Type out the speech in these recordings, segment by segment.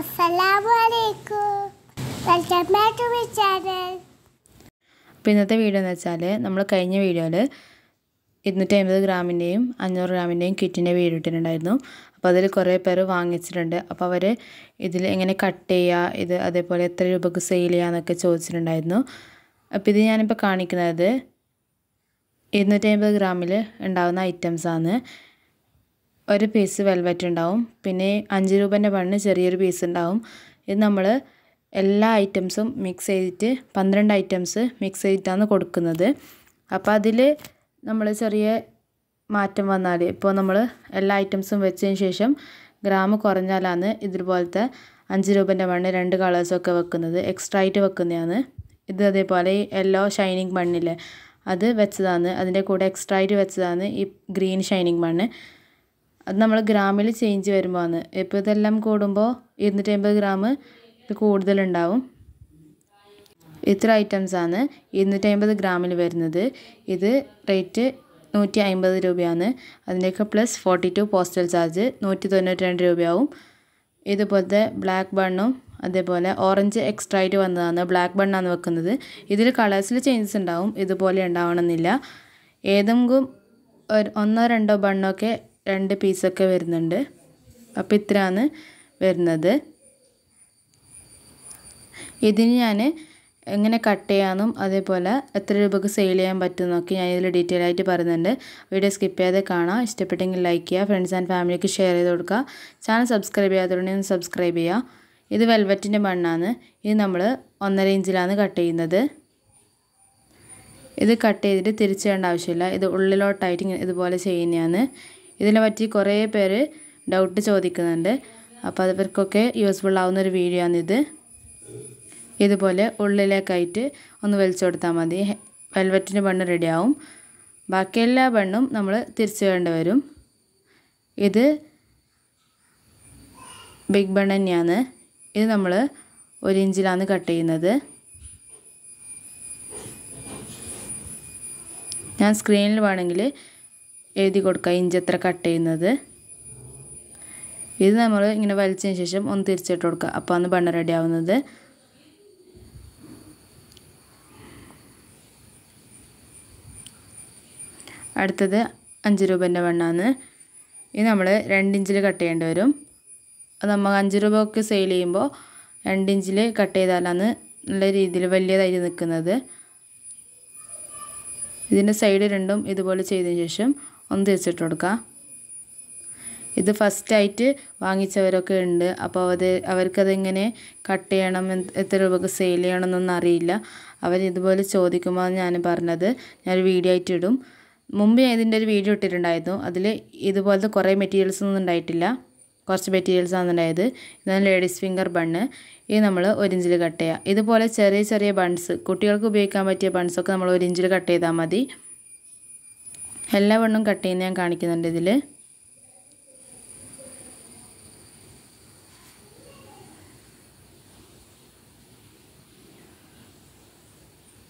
അസ്സലാമു അലൈക്കും welcome to channel അപ്പോൾ ഇന്നത്തെ വീഡിയോ എന്ന് വെച്ചാൽ നമ്മൾ കഴിഞ്ഞ വീഡിയോയിൽ ഇരുന്നൂറ്റി അമ്പത് ഗ്രാമിന്റെയും അഞ്ഞൂറ് ഗ്രാമിന്റെയും കിറ്റിന്റെ വീഡിയോ ഇട്ടിട്ടുണ്ടായിരുന്നു. അപ്പോൾ അതിൽ കുറേ പേര് വാങ്ങിച്ചിട്ടുണ്ട്. അപ്പോൾ അവർ ഇതിൽ എങ്ങനെ കട്ട് ചെയ്യുക ഇത് അതേപോലെ എത്ര രൂപക്ക് സെയിൽ ചെയ്യുക എന്നൊക്കെ ചോദിച്ചിട്ടുണ്ടായിരുന്നു. അപ്പോൾ ഇത് ഞാനിപ്പോൾ കാണിക്കുന്നത് ഇരുന്നൂറ്റി അമ്പത് ഗ്രാമിൽ ഉണ്ടാകുന്ന ഐറ്റംസാണ് ഒരു പീസ് വെൽവെറ്റ് ഉണ്ടാവും. പിന്നെ അഞ്ച് രൂപേന്റെ മണ്ണ് ചെറിയൊരു പീസ് ഉണ്ടാവും. ഇത് നമ്മൾ എല്ലാ ഐറ്റംസും മിക്സ് ചെയ്തിട്ട് പന്ത്രണ്ട് ഐറ്റംസ് മിക്സ് ചെയ്തിട്ടാണ് കൊടുക്കുന്നത്. അപ്പോൾ അതിൽ നമ്മൾ ചെറിയ മാറ്റം വന്നാൽ ഇപ്പോൾ നമ്മൾ എല്ലാ ഐറ്റംസും വെച്ചതിന് ശേഷം ഗ്രാം കുറഞ്ഞാലാണ് ഇതുപോലത്തെ അഞ്ച് രൂപേന്റെ മണ്ണ് രണ്ട് കളേഴ്സൊക്കെ വെക്കുന്നത്. എക്സ്ട്രാ ആയിട്ട് വെക്കുന്നതാണ്. ഇത് അതേപോലെ ഈ യെല്ലോ ഷൈനിങ് മണ്ണില്ലേ അത് വെച്ചതാണ്. അതിന്റെ കൂടെ എക്സ്ട്രാ ആയിട്ട് വെച്ചതാണ് ഈ ഗ്രീൻ ഷൈനിങ് മണ്ണ്. അത് നമ്മൾ ഗ്രാമിൽ ചേഞ്ച് വരുമ്പോൾ ആണ് ഇപ്പോൾ ഇതെല്ലാം കൂടുമ്പോൾ ഇരുന്നൂറ്റി അമ്പത് ഗ്രാം കൂടുതലുണ്ടാവും. ഇത്ര ഐറ്റംസാണ് ഇരുന്നൂറ്റി അമ്പത് ഗ്രാമിൽ വരുന്നത്. ഇത് റേറ്റ് നൂറ്റി അമ്പത് രൂപയാണ്. അതിന്റെയൊക്കെ plus forty two postal charge നൂറ്റി തൊണ്ണൂറ്റി രണ്ട് രൂപയാവും. ഇതുപോലത്തെ ബ്ലാക്ക് ബണ്ണും അതേപോലെ ഓറഞ്ച് എക്സ്ട്രാ ആയിട്ട് വന്നതാണ്. ബ്ലാക്ക് ബണ്ണാണ് വെക്കുന്നത്. ഇതിൽ കളേഴ്സിൽ ചേഞ്ചസ് ഉണ്ടാവും. ഇതുപോലെ ഉണ്ടാവണമെന്നില്ല. ഏതെങ്കിലും ഒന്നോ രണ്ടോ ബണ്ണൊക്കെ രണ്ട് പീസൊക്കെ വരുന്നുണ്ട്. അപ്പോൾ ഇത്രയാണ് വരുന്നത്. ഇതിന് ഞാൻ എങ്ങനെ കട്ട് ചെയ്യാമെന്നും അതേപോലെ എത്ര രൂപക്ക് സെയിൽ ചെയ്യാൻ പറ്റുമെന്നൊക്കെ ഞാൻ ഇതിൽ ഡീറ്റെയിൽ ആയിട്ട് പറയുന്നുണ്ട്. വീഡിയോ സ്കിപ്പ് ചെയ്യാതെ കാണാം. ഇഷ്ടപ്പെട്ടെങ്കിൽ ലൈക്ക് ചെയ്യുക. ഫ്രണ്ട്സ് ആൻഡ് ഫാമിലിക്ക് ഷെയർ ചെയ്ത് കൊടുക്കുക. ചാനൽ സബ്സ്ക്രൈബ് ചെയ്യാത്തതുകൊണ്ട് സബ്സ്ക്രൈബ് ചെയ്യുക. ഇത് വെൽവെറ്റിന്റെ മണ്ണാണ്. ഇത് നമ്മൾ ഒന്നര ഇഞ്ചിലാണ് കട്ട് ചെയ്യുന്നത്. ഇത് കട്ട് ചെയ്തിട്ട് തിരിച്ചു വേണ്ട ആവശ്യമില്ല. ഇത് ഉള്ളിലോട്ടായിട്ട് ഇങ്ങനെ ഇതുപോലെ ചെയ്യുന്നതാണ്. ഇതിനെ പറ്റി കുറേ പേര് ഡൗട്ട് ചോദിക്കുന്നുണ്ട്. അപ്പോൾ അവർക്കൊക്കെ യൂസ്ഫുൾ ആവുന്ന ഒരു വീഡിയോ ആണിത്. ഇതുപോലെ ഉള്ളിലേക്കായിട്ട് ഒന്ന് വലിച്ചു കൊടുത്താൽ മതി. വെൽവെറ്റിന്റെ ബണ്ണ് റെഡിയാവും ബാക്കി എല്ലാ ബണ്ണും നമ്മൾ തിരിച്ചു വേണ്ടി വരും. ഇത് ബിഗ് ബൺ തന്നെയാണ്. ഇത് നമ്മൾ ഒരു ഇഞ്ചിലാണ് കട്ട് ചെയ്യുന്നത്. ഞാൻ സ്ക്രീനിൽ വേണമെങ്കിൽ എഴുതി കൊടുക്കുക ഇഞ്ചി എത്ര കട്ട് ചെയ്യുന്നത്. ഇത് നമ്മൾ ഇങ്ങനെ വലിച്ചതിന് ശേഷം ഒന്ന് തിരിച്ചിട്ട് കൊടുക്കുക. അപ്പോൾ അന്ന് ബണ്ണ റെഡി ആവുന്നത്. അടുത്തത് അഞ്ച് രൂപേന്റെ ബണ്ണാണ്. ഇത് നമ്മൾ രണ്ടിഞ്ചിൽ കട്ട് ചെയ്യേണ്ടി വരും. അത് നമ്മൾ അഞ്ച് രൂപയ്ക്ക് സെയിൽ ചെയ്യുമ്പോൾ രണ്ടിഞ്ചിൽ കട്ട് ചെയ്താലാണ് നല്ല രീതിയിൽ വലിയതായിട്ട് നിൽക്കുന്നത്. ഇതിന്റെ സൈഡ് രണ്ടും ഇതുപോലെ ചെയ്തതിന് ശേഷം ഒന്ന് തിരിച്ചിട്ട് കൊടുക്കുക ഇത് ഫസ്റ്റായിട്ട് വാങ്ങിച്ചവരൊക്കെ ഉണ്ട്. അപ്പോൾ അത് അവർക്കതെങ്ങനെ കട്ട് ചെയ്യണം എത്ര രൂപക്ക് സെയിൽ ചെയ്യണം എന്നൊന്നും അറിയില്ല. അവർ ഇതുപോലെ ചോദിക്കുമ്പോൾ ഞാൻ പറഞ്ഞത്. ഞാനൊരു വീഡിയോ ആയിട്ട് ഇടും. മുമ്പ് ഞാൻ ഇതിന്റെ ഒരു വീഡിയോ ഇട്ടിട്ടുണ്ടായിരുന്നു. അതിൽ ഇതുപോലത്തെ കുറേ മെറ്റീരിയൽസ് ഒന്നും ഉണ്ടായിട്ടില്ല. കുറച്ച് മെറ്റീരിയൽസ് ആണ് ഉണ്ടായത്. ഇതാണ് ലേഡീസ് ഫിംഗർ ബണ്ണ് ഇത് നമ്മൾ ഒരു ഇഞ്ചിൽ കട്ട് ചെയ്യുക ഇതുപോലെ ചെറിയ ചെറിയ ബൺസ് കുട്ടികൾക്ക് ഉപയോഗിക്കാൻ പറ്റിയ ബൺസൊക്കെ നമ്മൾ ഒരു ഇഞ്ചിൽ കട്ട് ചെയ്താൽ മതി. എല്ലാ വെണ്ണും കട്ട് ചെയ്യുന്ന ഞാൻ കാണിക്കുന്നുണ്ട് ഇതിൽ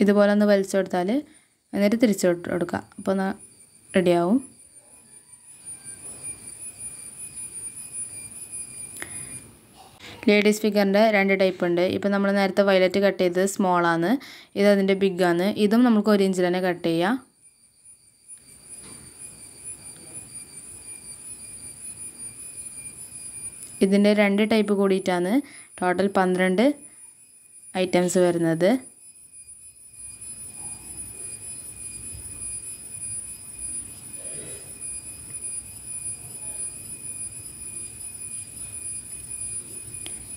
ഇതുപോലെ ഒന്ന് വലിച്ചു കൊടുത്താൽ എന്നിട്ട് തിരിച്ചു കൊടുക്കുക അപ്പോൾ ഒന്ന് റെഡിയാവും. ലേഡീസ് ഫിഗറിന്റെ രണ്ട് ടൈപ്പ് ഉണ്ട്. ഇപ്പോൾ നമ്മൾ നേരത്തെ വയലറ്റ് കട്ട് ചെയ്തത് സ്മോളാണ് ഇത് അതിന്റെ ആണ്. ഇതും നമുക്ക് ഒരു ഇഞ്ചിൽ തന്നെ കട്ട് ചെയ്യാം. ഇതിന്റെ രണ്ട് ടൈപ്പ് കൂടിയിട്ടാണ് ടോട്ടൽ പന്ത്രണ്ട് ഐറ്റംസ് വരുന്നത്.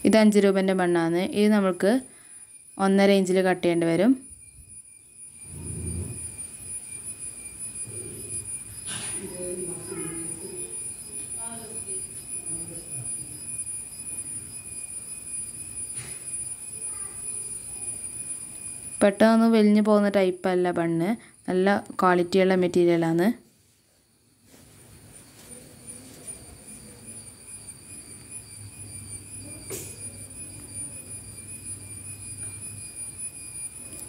ഇത് അഞ്ച് രൂപേന്റെ മണ്ണാണ്. ഇത് നമുക്ക് ഒന്നര ഇഞ്ചിൽ കട്ട് ചെയ്യേണ്ടി വരും. പെട്ടെന്നൊന്നും വലിഞ്ഞു പോകുന്ന ടൈപ്പല്ല ബണ്ണ്. നല്ല ക്വാളിറ്റിയുള്ള മെറ്റീരിയലാണ്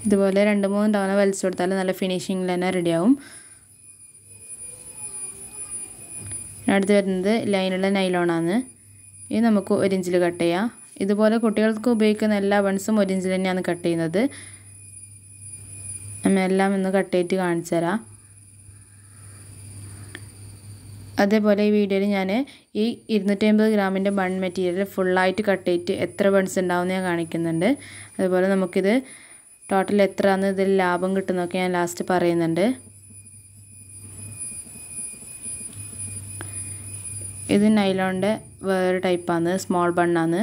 ഇതുപോലെ രണ്ട് മൂന്ന് തവണ വലിച്ചു കൊടുത്താൽ നല്ല ഫിനിഷിങ്ങിൽ തന്നെ റെഡിയാവും അടുത്ത് വരുന്നത് ലൈനുള്ള നൈലോണാണ് ഇത് നമുക്ക് ഒരിഞ്ചിൽ കട്ട് ചെയ്യാം. ഇതുപോലെ കുട്ടികൾക്ക് ഉപയോഗിക്കുന്ന എല്ലാ ബൺസും ഒരിഞ്ചിൽ തന്നെയാണ് കട്ട് ചെയ്യുന്നത്. എല്ലാം ഒന്ന് കട്ടേറ്റ് കാണിച്ചു തരാം. അതേപോലെ ഈ വീഡിയോയിൽ ഞാൻ ഈ ഇരുന്നൂറ്റമ്പത് ഗ്രാമിന്റെ ബൺ മെറ്റീരിയൽ ഫുള്ളായിട്ട് കട്ട് ചെയ്തിട്ട് എത്ര ബൺസ് ഉണ്ടാവുമെന്ന് ഞാൻ കാണിക്കുന്നുണ്ട്. അതുപോലെ നമുക്കിത് ടോട്ടൽ എത്രയാണ് ഇതിൽ ലാഭം കിട്ടുന്നതൊക്കെ ഞാൻ ലാസ്റ്റ് പറയുന്നുണ്ട്. ഇത് നൈലോണിന്റെ വേറൊരു ടൈപ്പാണ് സ്മോൾ ബണ്ണാണ്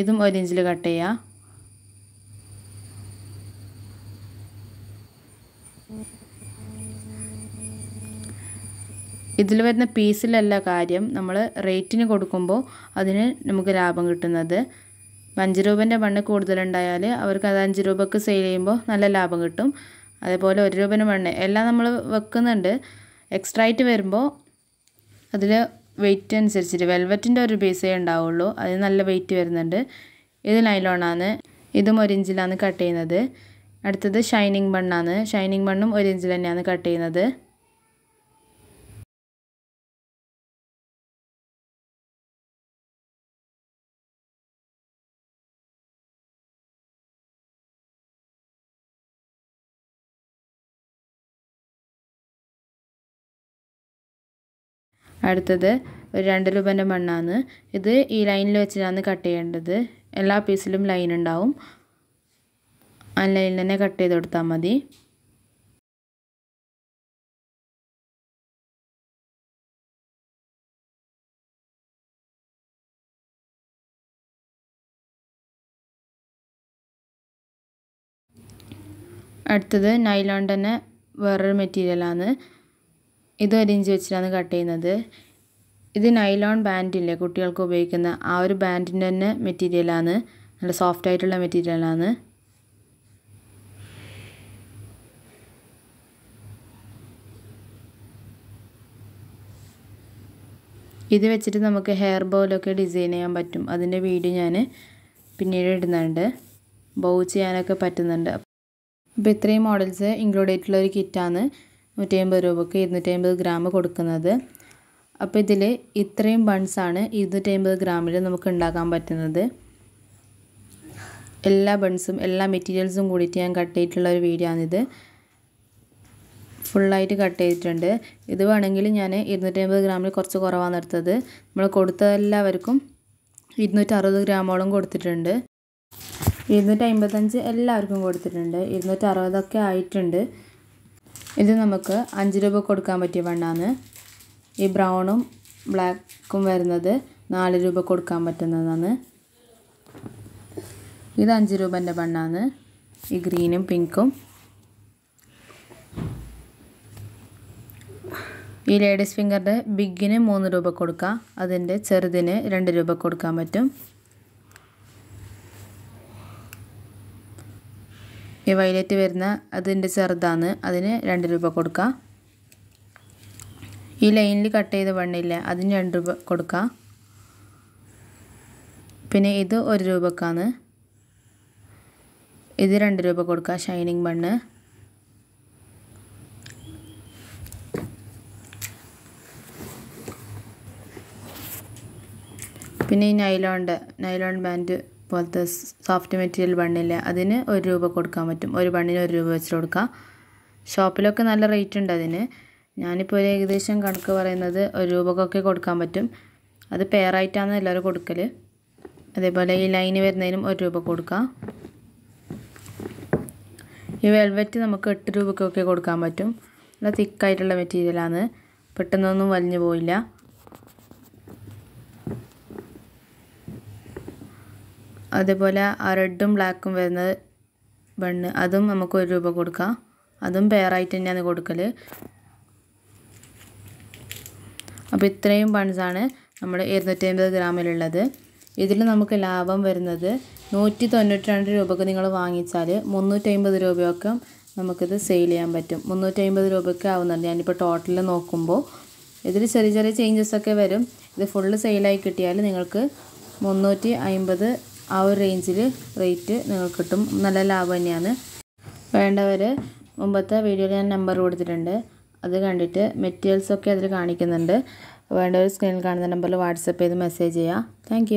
ഇതും ഒരു ഇഞ്ചിൽ കട്ട് ചെയ്യുക ഇതിൽ വരുന്ന പീസിലല്ല കാര്യം. നമ്മൾ റേറ്റിന് കൊടുക്കുമ്പോൾ അതിന് നമുക്ക് ലാഭം കിട്ടുന്നത്. അഞ്ച് രൂപേന്റെ മണ്ണ് കൂടുതലുണ്ടായാൽ അവർക്ക് അത് അഞ്ച് രൂപക്ക് സെയിൽ ചെയ്യുമ്പോൾ നല്ല ലാഭം കിട്ടും. അതേപോലെ ഒരു രൂപേന്റെ മണ്ണ് എല്ലാം നമ്മൾ വെക്കുന്നുണ്ട്. എക്സ്ട്രാ ആയിട്ട് വരുമ്പോൾ അതിൽ വെയിറ്റ് അനുസരിച്ചിട്ട് വെൽവെറ്റിന്റെ ഒരു പീസേ ഉണ്ടാവുള്ളൂ. അതിന് നല്ല വെയിറ്റ് വരുന്നുണ്ട്. ഇത് നൈലോണാണ് ഇതും ഒരു ഇഞ്ചിലാണ് കട്ട് ചെയ്യുന്നത്. അടുത്തത് ഷൈനിങ് ബണ്ണാണ് ഷൈനിങ് ബണ്ണും ഒരു ഇഞ്ചിൽ തന്നെയാണ് കട്ട് ചെയ്യുന്നത്. അടുത്തത് ഒരു രണ്ട് രൂപേന്റെ മണ്ണാണ്. ഇത് ഈ ലൈനിൽ വെച്ചിട്ടാണ് കട്ട് ചെയ്യേണ്ടത്. എല്ലാ പീസിലും ലൈൻ ഉണ്ടാവും. ആ ലൈനിൽ തന്നെ കട്ട് ചെയ്ത് കൊടുത്താൽ മതി. അടുത്തത് നൈലോൺ തന്നെ വേറൊരു മെറ്റീരിയലാണ്. ഇത് ഒരു ഇഞ്ച് വെച്ചിട്ടാണ് കട്ട് ചെയ്യുന്നത്. ഇത് നൈലോൺ ബാൻഡില്ലേ കുട്ടികൾക്ക് ഉപയോഗിക്കുന്ന ആ ഒരു ബാൻഡിന്റെ തന്നെ മെറ്റീരിയലാണ് നല്ല സോഫ്റ്റ് ആയിട്ടുള്ള മെറ്റീരിയലാണ് ഇത് വെച്ചിട്ട് നമുക്ക് ഹെയർ ബോലൊക്കെ ഡിസൈൻ ചെയ്യാൻ പറ്റും. അതിന്റെ വീഡിയോ ഞാൻ പിന്നീട് ഇടുന്നുണ്ട്. ബൗ ചെയ്യാനൊക്കെ പറ്റുന്നുണ്ട്. അപ്പോൾ ഇത്രയും മോഡൽസ് ഇൻക്ലൂഡ് ആയിട്ടുള്ള ഒരു കിറ്റാണ് നൂറ്റി അമ്പത് രൂപയ്ക്ക് ഇരുന്നൂറ്റി അമ്പത് ഗ്രാം കൊടുക്കുന്നത്. അപ്പോൾ ഇതിൽ ഇത്രയും ബൺസാണ് ഇരുന്നൂറ്റി അമ്പത് ഗ്രാമിൽ നമുക്ക് ഉണ്ടാക്കാൻ പറ്റുന്നത്. എല്ലാ ബൺസും എല്ലാ മെറ്റീരിയൽസും കൂടിയിട്ട് ഞാൻ കട്ട് ചെയ്തിട്ടുള്ള ഒരു വീഡിയോ ആണിത്. ഫുള്ളായിട്ട് കട്ട് ചെയ്തിട്ടുണ്ട്. ഇത് വേണമെങ്കിൽ ഞാൻ ഇരുന്നൂറ്റി അമ്പത് ഗ്രാമിൽ കുറച്ച് കുറവാണ് എടുത്തത്. നമ്മൾ കൊടുത്തതെല്ലാവർക്കും ഇരുന്നൂറ്റി അറുപത് ഗ്രാമോളം കൊടുത്തിട്ടുണ്ട്. ഇരുന്നൂറ്റി അമ്പത്തഞ്ച് എല്ലാവർക്കും കൊടുത്തിട്ടുണ്ട്. ഇരുന്നൂറ്റി അറുപതൊക്കെ ആയിട്ടുണ്ട്. ഇത് നമുക്ക് അഞ്ച് രൂപ കൊടുക്കാൻ പറ്റിയ വണ്ണാണ്. ഈ ബ്രൗണും ബ്ലാക്കും വരുന്നത് നാല് രൂപ കൊടുക്കാൻ പറ്റുന്നതാണ്. ഇത് അഞ്ച് രൂപന്റെ ബണ്ണാണ് ഈ ഗ്രീനും പിങ്കും. ഈ ലേഡീസ് ഫിംഗറിന്റെ ബിഗിന് മൂന്ന് രൂപ കൊടുക്കാം. അതിന്റെ ചെറുതിന് രണ്ട് രൂപ കൊടുക്കാൻ പറ്റും. ഈ വൈലറ്റ് വരുന്ന അതിന്റെ ചെറുതാണ്. അതിന് രണ്ട് രൂപ കൊടുക്കുക ഈ ലൈനിൽ കട്ട് ചെയ്ത വണ്ണില്ല അതിന് രണ്ട് രൂപ കൊടുക്കുക പിന്നെ ഇത് ഒരു രൂപക്കാണ്. ഇത് രണ്ട് രൂപ കൊടുക്കുക ഷൈനിങ് ബണ്ണ് പിന്നെ ഈ നൈലോണ്ട് നൈലോൺ ബാൻഡ് പോലത്തെ സോഫ്റ്റ് മെറ്റീരിയൽ ബണ്ണില്ലേ അതിന് ഒരു രൂപ കൊടുക്കാൻ പറ്റും. ഒരു ബണ്ണിന് ഒരു രൂപ വെച്ച് കൊടുക്കാം. ഷോപ്പിലൊക്കെ നല്ല റേറ്റ് ഉണ്ട് അതിന്. ഞാനിപ്പോൾ ഒരു ഏകദേശം കണക്ക് പറയുന്നത് ഒരു രൂപക്കൊക്കെ കൊടുക്കാൻ പറ്റും. അത് പെയറായിട്ടാണ് എല്ലാവരും കൊടുക്കൽ അതേപോലെ ഈ ലൈന് വരുന്നതിനും ഒരു രൂപ കൊടുക്കാം. ഈ വെൽവെറ്റ് നമുക്ക് എട്ട് രൂപക്കൊക്കെ കൊടുക്കാൻ പറ്റും. നല്ല തിക്കായിട്ടുള്ള മെറ്റീരിയലാണ് പെട്ടെന്നൊന്നും വലിഞ്ഞു പോയില്ല അതേപോലെ ആ റെഡും ബ്ലാക്കും വരുന്നത് ബണ്ണ്. അതും നമുക്ക് ഒരു രൂപ കൊടുക്കാം. അതും പെയറായിട്ട് തന്നെയാണ് കൊടുക്കൽ അപ്പോൾ ഇത്രയും ബൺസാണ് നമ്മൾ ഇരുന്നൂറ്റി അമ്പത് ഗ്രാമിലുള്ളത്. ഇതിൽ നമുക്ക് ലാഭം വരുന്നത് നൂറ്റി തൊണ്ണൂറ്റി രണ്ട് രൂപക്ക് നിങ്ങൾ വാങ്ങിച്ചാൽ മുന്നൂറ്റമ്പത് രൂപയൊക്കെ നമുക്കിത് സെയിൽ ചെയ്യാൻ പറ്റും. മുന്നൂറ്റമ്പത് രൂപയ്ക്ക് ആവുന്നുണ്ട്. ഞാനിപ്പോൾ ടോട്ടൽ നോക്കുമ്പോൾ ഇതിൽ ചെറിയ ചെറിയ ചേഞ്ചസ് ഒക്കെ വരും. ഇത് ഫുള്ള് സെയിലായി കിട്ടിയാൽ നിങ്ങൾക്ക് മുന്നൂറ്റി അമ്പത് ആ ഒരു റേഞ്ചിൽ റേറ്റ് നിങ്ങൾക്ക് കിട്ടും. നല്ല ലാഭം തന്നെയാണ്. വേണ്ടവർ മുമ്പത്തെ വീഡിയോയിൽ ഞാൻ നമ്പർ കൊടുത്തിട്ടുണ്ട്. അത് കണ്ടിട്ട് മെറ്റീരിയൽസൊക്കെ അതിൽ കാണിക്കുന്നുണ്ട്. വേണ്ടവർ സ്ക്രീനിൽ കാണുന്ന നമ്പറിൽ വാട്സപ്പ് ചെയ്ത് മെസ്സേജ് ചെയ്യുക താങ്ക്